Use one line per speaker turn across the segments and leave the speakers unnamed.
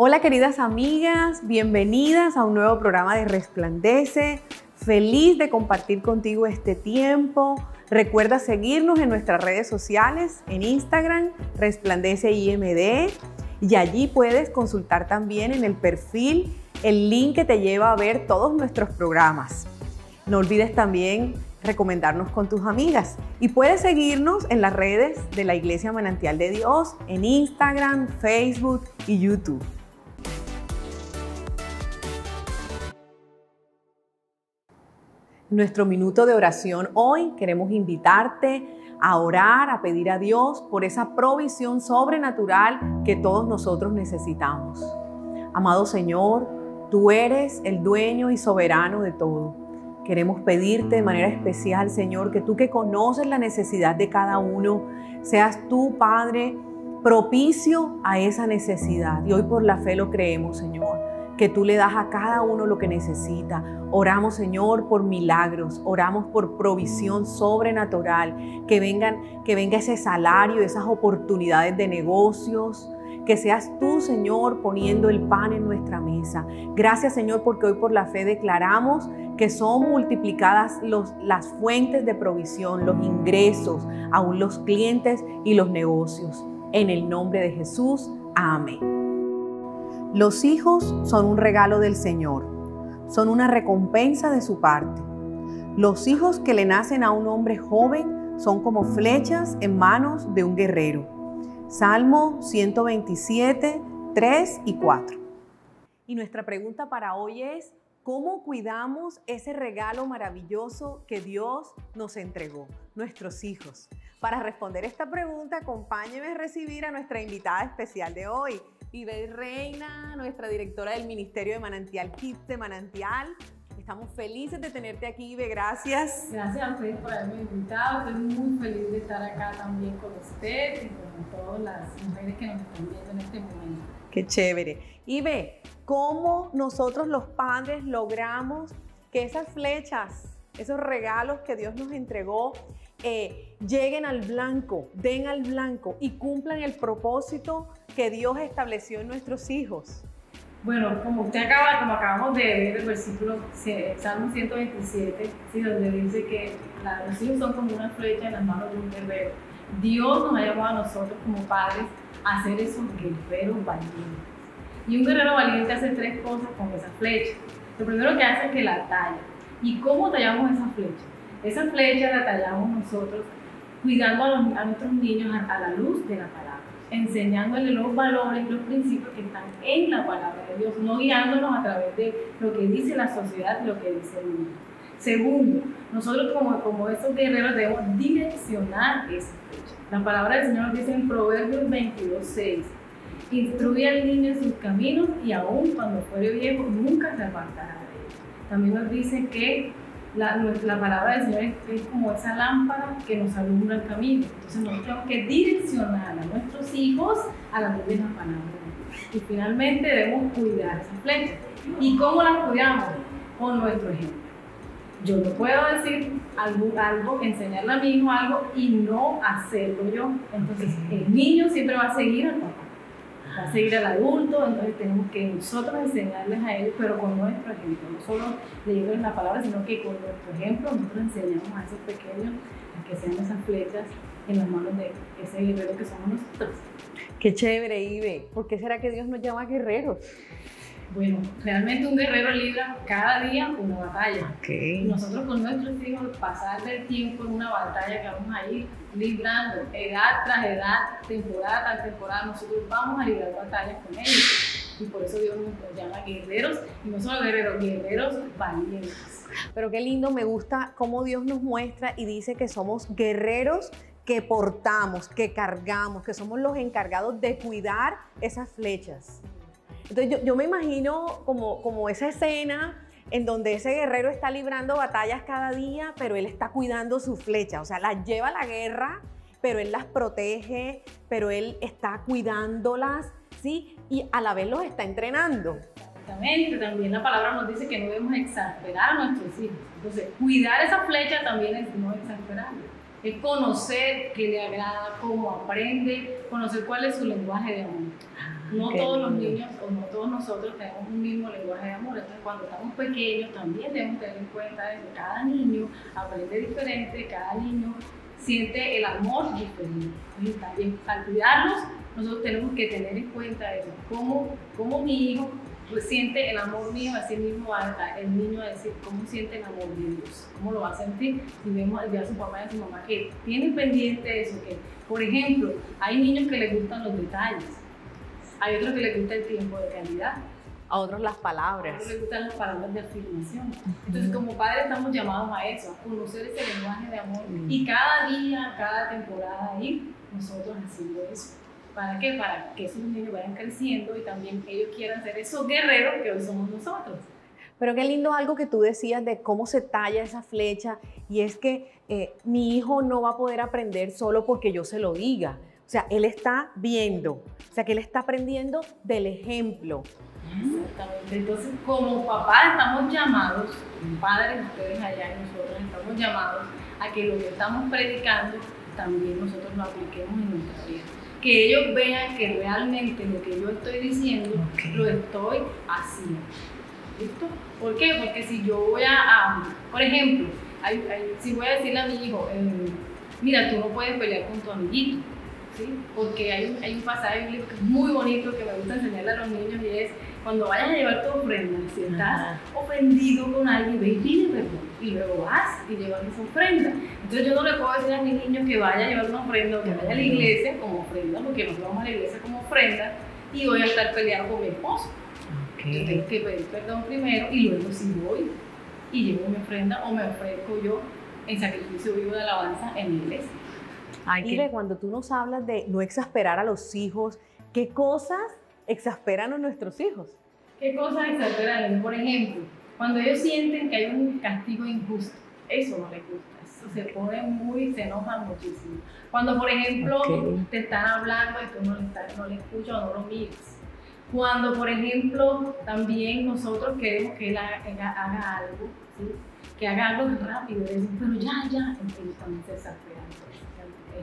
Hola queridas amigas, bienvenidas a un nuevo programa de Resplandece. Feliz de compartir contigo este tiempo. Recuerda seguirnos en nuestras redes sociales, en Instagram, Resplandece IMD, y allí puedes consultar también en el perfil el link que te lleva a ver todos nuestros programas. No olvides también recomendarnos con tus amigas y puedes seguirnos en las redes de la Iglesia Manantial de Dios, en Instagram, Facebook y YouTube. Nuestro minuto de oración hoy queremos invitarte a orar, a pedir a Dios por esa provisión sobrenatural que todos nosotros necesitamos. Amado Señor, tú eres el dueño y soberano de todo. Queremos pedirte de manera especial, Señor, que tú que conoces la necesidad de cada uno, seas tú, Padre, propicio a esa necesidad. Y hoy por la fe lo creemos, Señor que tú le das a cada uno lo que necesita. Oramos, Señor, por milagros, oramos por provisión sobrenatural, que vengan, que venga ese salario, esas oportunidades de negocios, que seas tú, Señor, poniendo el pan en nuestra mesa. Gracias, Señor, porque hoy por la fe declaramos que son multiplicadas las fuentes de provisión, los ingresos, aún los clientes y los negocios. En el nombre de Jesús, amén. Los hijos son un regalo del Señor, son una recompensa de su parte. Los hijos que le nacen a un hombre joven son como flechas en manos de un guerrero. Salmo 127, 3 y 4. Y nuestra pregunta para hoy es, ¿cómo cuidamos ese regalo maravilloso que Dios nos entregó, nuestros hijos? Para responder esta pregunta, acompáñeme a recibir a nuestra invitada especial de hoy. Ibe Reina, nuestra directora del Ministerio de Manantial Kids de Manantial. Estamos felices de tenerte aquí, Ibe, gracias.
Gracias a ustedes por haberme invitado. Estoy muy feliz de estar acá también con usted y con todas las mujeres que nos están viendo en este momento.
Qué chévere. Ibe, ¿cómo nosotros los padres logramos que esas flechas, esos regalos que Dios nos entregó, eh, lleguen al blanco, den al blanco y cumplan el propósito que Dios estableció en nuestros hijos?
Bueno, como usted acaba, como acabamos de ver el versículo Salmo 127, ¿sí? donde dice que los hijos son como una flecha en las manos de un guerrero. Dios nos ha llamado a nosotros como padres a ser esos guerreros valientes. Y un guerrero valiente hace tres cosas con esa flecha. Lo primero que hace es que la talla. ¿Y cómo tallamos esa flecha? Esa flecha la tallamos nosotros cuidando a, nuestros niños a, la luz de la palabra, enseñándoles los valores, los principios que están en la palabra de Dios, no guiándonos a través de lo que dice la sociedad y lo que dice el mundo. Segundo, nosotros como, como esos guerreros debemos direccionar esa flecha. La palabra del Señor dice en Proverbios 22, 6, instruye al niño en sus caminos y aún cuando fuere viejo nunca se apartará de él. También nos dice que la, la, palabra del Señor es, como esa lámpara que nos alumbra el camino. Entonces nosotros tenemos que direccionar a nuestros hijos a la luz de la palabra Y finalmente debemos cuidar esa flecha. ¿Y cómo la cuidamos? Con nuestro ejemplo. Yo no puedo decir algo, algo, enseñarle a mi hijo algo y no hacerlo yo. Entonces el niño siempre va a seguir al papá va a seguir al adulto, entonces tenemos que nosotros enseñarles a ellos, pero con nuestro ejemplo, no solo leyéndoles la palabra, sino que con nuestro ejemplo nosotros enseñamos a esos pequeños a que sean esas flechas en las manos de ese guerrero que somos nosotros.
Qué chévere, Ibe. ¿Por qué será que Dios nos llama guerreros?
Bueno, realmente un guerrero libra cada día una batalla.
Okay.
Nosotros con nuestros hijos pasar del tiempo en una batalla que vamos a ir librando, edad tras edad, temporada tras temporada, nosotros vamos a librar batallas con ellos. Y por eso Dios nos llama guerreros, y no solo guerreros, guerreros valientes.
Pero qué lindo, me gusta cómo Dios nos muestra y dice que somos guerreros que portamos, que cargamos, que somos los encargados de cuidar esas flechas. Entonces yo, me imagino como, como esa escena en donde ese guerrero está librando batallas cada día, pero él está cuidando su flecha, o sea, las lleva a la guerra, pero él las protege, pero él está cuidándolas, ¿sí? Y a la vez los está entrenando.
Exactamente, también la palabra nos dice que no debemos exasperar a nuestros hijos. Entonces, cuidar esa flecha también es no exasperar. Es conocer qué le agrada, cómo aprende, conocer cuál es su lenguaje de amor. No todos los niños o no todos nosotros tenemos un mismo lenguaje de amor. Entonces, cuando estamos pequeños, también debemos tener en cuenta que cada niño aprende diferente, cada niño siente el amor diferente. Y también, al cuidarlos, nosotros tenemos que tener en cuenta eso, cómo, cómo mi hijo siente el amor mío, así mismo va el niño a decir cómo siente el amor de Dios, cómo lo va a sentir si vemos a su papá y a su mamá que tienen pendiente eso, que por ejemplo, hay niños que les gustan los detalles, hay otros que les gusta el tiempo de calidad.
A otros las palabras.
A otros les gustan las palabras de afirmación. Entonces, como padres estamos llamados a eso, a conocer ese lenguaje de amor. Y cada día, cada temporada, ir nosotros haciendo eso. ¿Para qué? Para que esos niños vayan creciendo y también ellos quieran ser esos guerreros que hoy somos nosotros.
Pero qué lindo algo que tú decías de cómo se talla esa flecha y es que eh, mi hijo no va a poder aprender solo porque yo se lo diga. O sea, él está viendo, o sea, que él está aprendiendo del ejemplo.
Exactamente. Entonces, como papás estamos llamados, padres, ustedes allá y nosotros estamos llamados a que lo que estamos predicando también nosotros lo apliquemos en nuestra vida que ellos vean que realmente lo que yo estoy diciendo lo estoy haciendo. ¿Listo? ¿Por qué? Porque si yo voy a, por ejemplo, si voy a decirle a mi hijo, eh, mira, tú no puedes pelear con tu amiguito, ¿sí? Porque hay un, hay un pasaje que es muy bonito que me gusta enseñarle a los niños y es cuando vayas a llevar tu ofrenda, si estás ofendido con alguien, ve y pide perdón. Y luego vas y llevas esa ofrenda. Entonces yo no le puedo decir a mi niño que vaya a llevar una ofrenda o que vaya a la iglesia como ofrenda, porque nos vamos a la iglesia como ofrenda y voy a estar peleando con mi esposo. Yo tengo que pedir perdón primero y luego si voy y llevo mi ofrenda o me ofrezco yo en sacrificio vivo de alabanza en mi iglesia.
Ay, cuando tú nos hablas de no exasperar a los hijos, ¿qué cosas exasperan a nuestros hijos?
¿Qué cosas exasperan? Por ejemplo, cuando ellos sienten que hay un castigo injusto, eso no les gusta. Eso se pone muy, se enojan muchísimo. Cuando, por ejemplo, te están hablando y tú no le, no le escuchas o no lo miras. Cuando, por ejemplo, también nosotros queremos que él haga, algo, ¿sí? Que haga algo rápido, pero ya, ya, entonces también se exasperan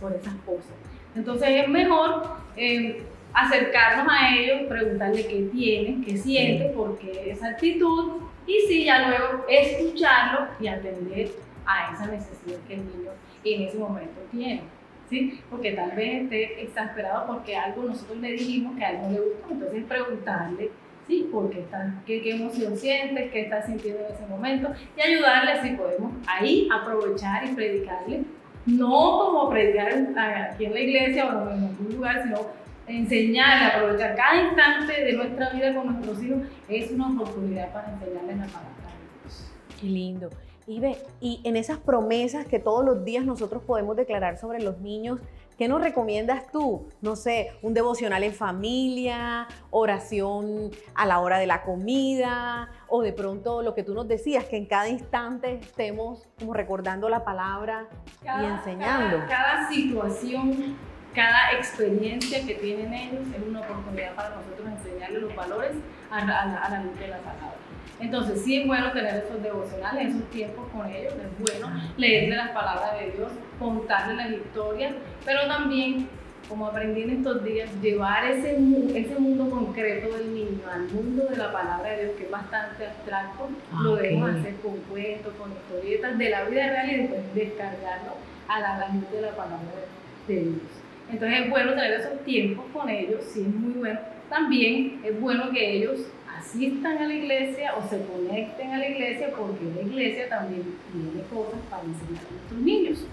por esas cosas. Entonces es mejor eh, acercarnos a ellos, preguntarle qué tienen, qué sienten, por qué esa actitud, y sí, ya luego escucharlo y atender a esa necesidad que el niño en ese momento tiene. ¿Sí? Porque tal vez esté exasperado porque algo nosotros le dijimos que a él no le gustó, entonces preguntarle ¿sí? ¿Por qué, está, qué, emoción siente, qué está sintiendo en ese momento y ayudarle si podemos ahí aprovechar y predicarle, no como predicar aquí en la iglesia o en algún lugar, sino enseñarle, aprovechar cada instante de nuestra vida con nuestros hijos es una oportunidad para enseñarles la palabra de Dios.
Qué lindo. Y ve, y en esas promesas que todos los días nosotros podemos declarar sobre los niños, ¿qué nos recomiendas tú? No sé, un devocional en familia, oración a la hora de la comida, o de pronto lo que tú nos decías, que en cada instante estemos como recordando la palabra y enseñando.
Cada, cada situación cada experiencia que tienen ellos es una oportunidad para nosotros enseñarles los valores a, la luz de la palabra. Entonces sí es bueno tener esos devocionales, esos tiempos con ellos, es bueno leerle las palabras de Dios, contarles las historias, pero también, como aprendí en estos días, llevar ese, ese mundo concreto del niño al mundo de la palabra de Dios, que es bastante abstracto, lo debemos hacer con cuentos, con historietas de la vida real y después descargarlo a la luz de la palabra de Dios. Entonces es bueno tener esos tiempos con ellos, sí es muy bueno. También es bueno que ellos asistan a la iglesia o se conecten a la iglesia porque la iglesia también tiene cosas para enseñar a nuestros niños.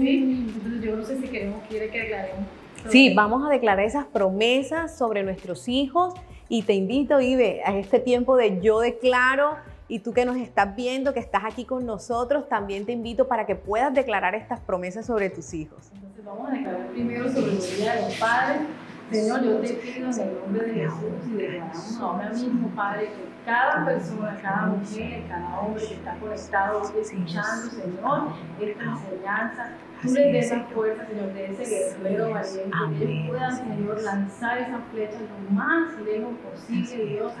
¿Sí? Entonces yo no sé si queremos, quiere que declaremos.
Sí, vamos a declarar esas promesas sobre nuestros hijos y te invito, Ibe, a este tiempo de yo declaro y tú que nos estás viendo, que estás aquí con nosotros, también te invito para que puedas declarar estas promesas sobre tus hijos.
Entonces vamos a declarar primero sobre el Día de los Padres. Señor, yo te pido en el nombre de Jesús y declaramos ahora mismo, Padre, que cada persona, cada mujer, cada hombre que está conectado, escuchando, Señor, esta enseñanza, tú le des la fuerza, Señor, de ese guerrero valiente, que ellos puedan, Señor, lanzar esa flecha lo más lejos posible, Dios,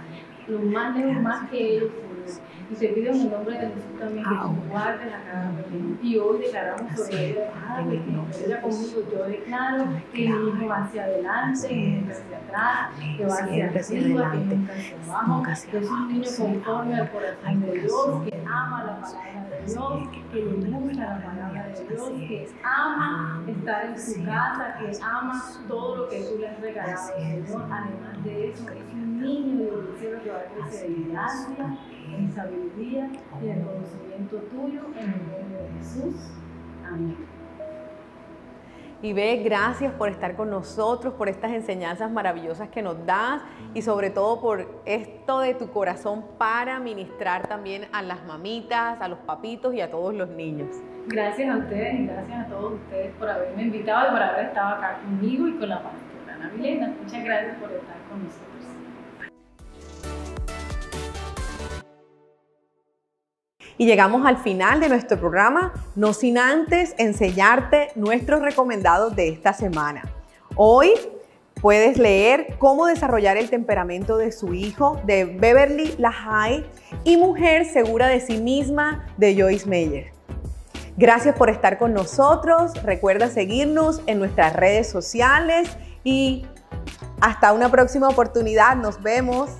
lo más lejos, más que ellos, Señor Y te pido en el nombre de Jesús también que tú guardes a cada pequeño. Y hoy declaramos sobre ella, cada pequeño, ella conmigo, yo declaro que mi hijo va hacia adelante y nunca hacia atrás, que va hacia arriba, que nunca hacia abajo, que es un niño conforme al corazón de Dios, que ama la palabra de Dios, que le gusta la palabra de Dios, que ama estar en su casa, que ama todo lo que tú le has regalado, Señor. Además de eso, es un niño de los cielos que va a crecer en gracia, en sabiduría y en conocimiento tuyo, en el nombre de Jesús. Amén.
Y ve, gracias por estar con nosotros, por estas enseñanzas maravillosas que nos das y sobre todo por esto de tu corazón para ministrar también a las mamitas, a los papitos y a todos los niños.
Gracias a ustedes y gracias a todos ustedes por haberme invitado y por haber estado acá conmigo y con la pastora Ana Milena. Muchas gracias por estar con nosotros.
Y llegamos al final de nuestro programa, no sin antes enseñarte nuestros recomendados de esta semana. Hoy puedes leer Cómo desarrollar el temperamento de su hijo de Beverly Lahai y Mujer segura de sí misma de Joyce Meyer. Gracias por estar con nosotros. Recuerda seguirnos en nuestras redes sociales y hasta una próxima oportunidad. Nos vemos.